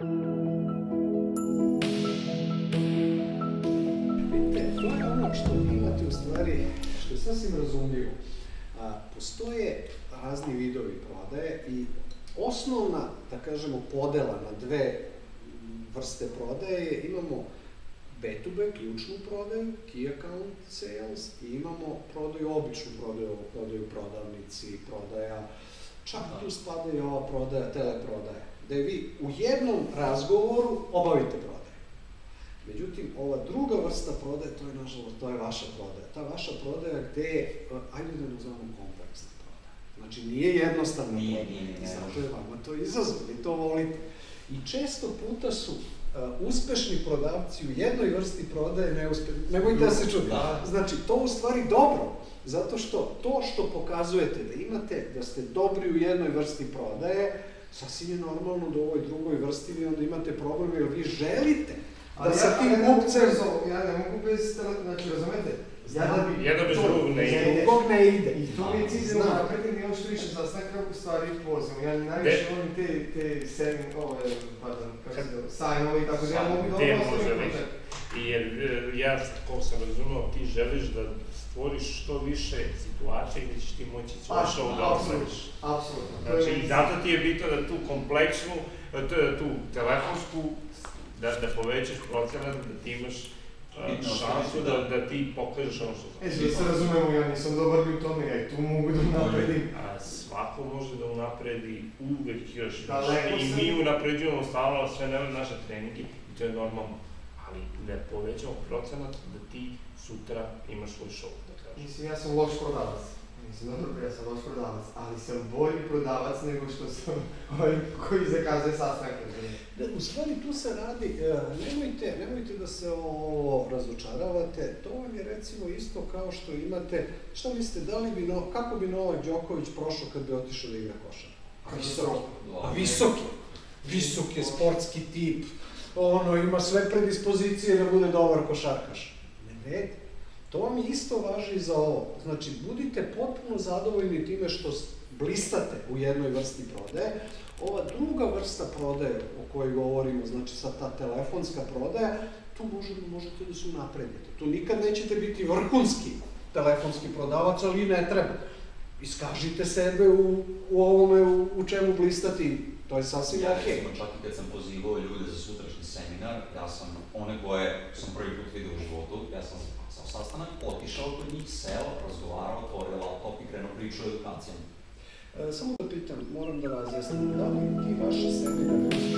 Vidite, to je ono što imate u stvari, što je sasvim razumljivo. Postoje razni vidovi prodaje i osnovna, da kažemo, podela na dve vrste prodaje imamo B2B, ključnu prodaju, key account sales i imamo prodaju, običnu prodaju, prodaju prodavnici, prodaja, čak tu spada i ova prodaja, teleprodaja, gde vi u jednom razgovoru obavite prodaju. Međutim, ova druga vrsta prodaje, to je nažalost, to je vaša prodaja. Ta vaša prodaja gde je, ajde da nazovemo kompleksna prodaja. Znači, nije jednostavna Nije, prodaja. nije, nije, zato je vama to izazov, vi to volite. I često puta su uh, uspešni prodavci u jednoj vrsti prodaje neuspešni. Nemojte da se čudite. Da. Znači, to u stvari dobro, zato što to što pokazujete da imate, da ste dobri u jednoj vrsti prodaje, sasvim je normalno da u ovoj drugoj vrsti vi onda imate problem jer vi želite da Ali sa ja, tim kupcem... ja ne mogu bez, znači, razumete? Ja da bi... Jedan bez drugog ne ide. Drugog ne ide. I to mi je cilj Znam. da napredim još što više sastanka u stvari pozivam. Ja najviše volim te, te semin, ove, pardon, kako se zove, sajmove i tako da ja mogu ostaviti više? kontakt. Jer e, ja, koliko sam razumeo, ti želiš da stvoriš što više situacija gde ćeš ti moći svoj Pa, da apsolutno, ostvariš. apsolutno. Znači, i zato ti je bitno da tu kompleksnu, e, tu, tu telefonsku, da, da povećaš procenat, da ti imaš e, šansu da, da. da ti pokažeš ono što E, da se razumemo, ja nisam dobar u tome, ja i tu mogu da napredim. A svako može da unapredi uvek još više. I mi unapređujemo stalno sve naše treninge i to je normalno. Ali ne povećamo procenat da ti sutra imaš svoj show, da kažem. Mislim, ja sam loš prodavac. Mislim, dobro, ja sam loš prodavac, ali sam bolji prodavac nego što sam ovaj koji zakazuje sastanke. Da, u stvari tu se radi, e, nemojte, nemojte da se ovo razočaravate, to vam je recimo isto kao što imate, šta mislite, da li bi, no, kako bi Novak Đoković prošao kad bi otišao da igra košar? A visok, a visok je, visok je, sportski tip, ono, ima sve predispozicije da bude dobar košarkaš. Ne vredi. To vam isto važi za ovo. Znači, budite potpuno zadovoljni time što blistate u jednoj vrsti prodaje. Ova druga vrsta prodaje o kojoj govorimo, znači sad ta telefonska prodaja, tu možete, možete da se unapredite. Tu nikad nećete biti vrhunski telefonski prodavac, ali ne treba. Iskažite sebe u, u ovome u, u čemu blistati, to je sasvim Ja okej. recimo čak i kad sam pozivao ljude za sutrašnji seminar, ja sam one koje sam prvi put vidio u životu, ja sam zakazao sastanak, otišao kod njih, seo, razgovarao, otvorio laptop i krenuo priču o edukacijama. E, samo da pitam, moram da razjasnim, da li ti vaše seminare